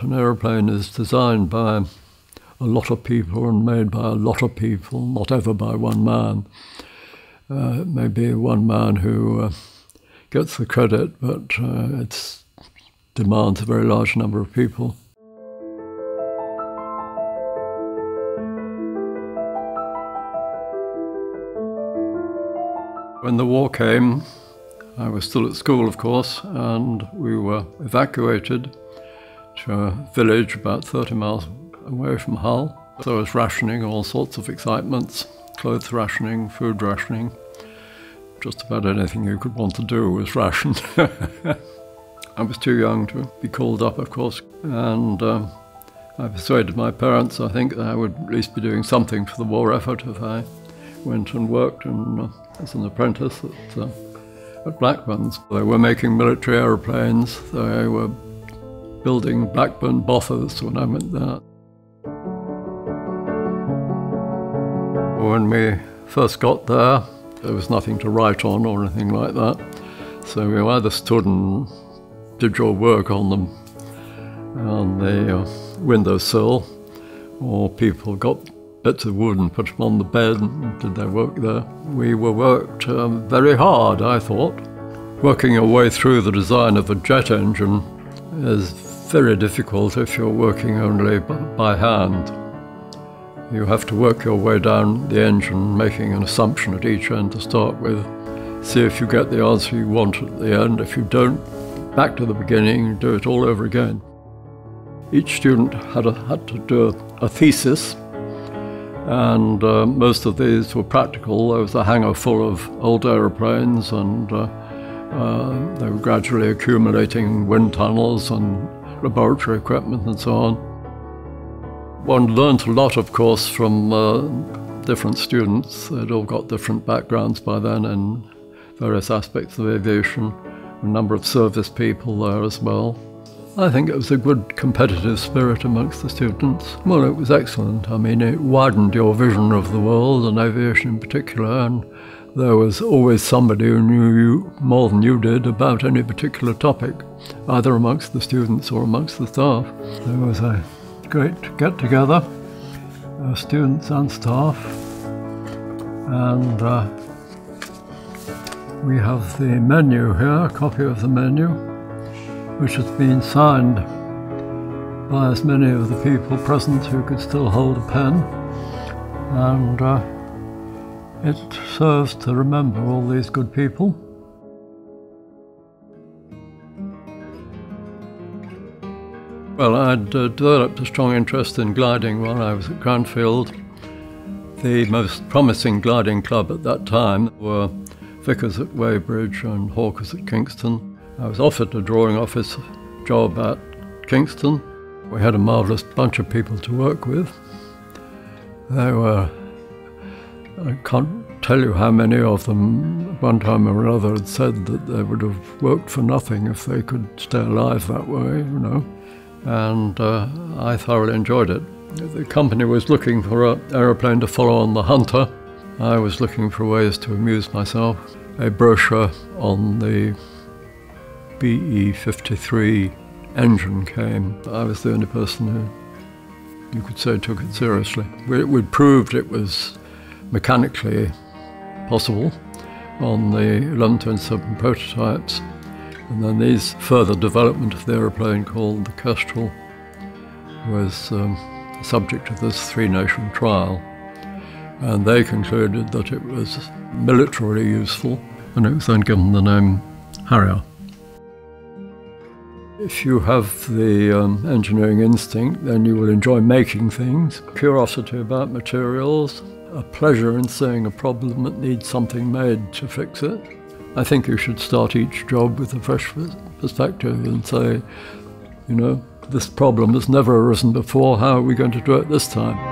An aeroplane is designed by a lot of people and made by a lot of people, not ever by one man. Uh, it may be one man who uh, gets the credit, but uh, it demands a very large number of people. When the war came, I was still at school, of course, and we were evacuated to a village about 30 miles away from Hull. So There was rationing, all sorts of excitements, clothes rationing, food rationing. Just about anything you could want to do was rationed. I was too young to be called up, of course, and um, I persuaded my parents, I think, that I would at least be doing something for the war effort if I went and worked in, uh, as an apprentice at, uh, at Blackburn's. They were making military aeroplanes. They were building Blackburn Bothas when I went there. When we first got there, there was nothing to write on or anything like that. So we either stood and did your work on them on the uh, windowsill, or people got bits of wood and put them on the bed and did their work there. We were worked um, very hard, I thought. Working your way through the design of a jet engine is very difficult if you're working only by hand. You have to work your way down the engine, making an assumption at each end to start with. See if you get the answer you want at the end. If you don't, back to the beginning, do it all over again. Each student had, a, had to do a, a thesis and uh, most of these were practical. There was a hangar full of old aeroplanes, and uh, uh, they were gradually accumulating wind tunnels and laboratory equipment and so on. One learned a lot, of course, from uh, different students. They'd all got different backgrounds by then in various aspects of aviation. A number of service people there as well. I think it was a good competitive spirit amongst the students. Well, it was excellent. I mean, it widened your vision of the world and aviation in particular, and there was always somebody who knew you more than you did about any particular topic, either amongst the students or amongst the staff. There was a great get together, uh, students and staff, and uh, we have the menu here, a copy of the menu which has been signed by as many of the people present who could still hold a pen. And uh, it serves to remember all these good people. Well, I'd uh, developed a strong interest in gliding while I was at Cranfield. The most promising gliding club at that time were Vickers at Weybridge and Hawkers at Kingston. I was offered a drawing office job at Kingston. We had a marvellous bunch of people to work with. They were, I can't tell you how many of them, one time or another, had said that they would have worked for nothing if they could stay alive that way, you know. And uh, I thoroughly enjoyed it. The company was looking for an aeroplane to follow on the Hunter. I was looking for ways to amuse myself. A brochure on the BE 53 engine came, I was the only person who you could say took it seriously. We proved it was mechanically possible on the 1127 prototypes. And then these further development of the aeroplane called the Kestrel was um, subject of this three-nation trial. And they concluded that it was militarily useful, and it was then given the name Harrier. If you have the um, engineering instinct, then you will enjoy making things, curiosity about materials, a pleasure in seeing a problem that needs something made to fix it. I think you should start each job with a fresh perspective and say, you know, this problem has never arisen before, how are we going to do it this time?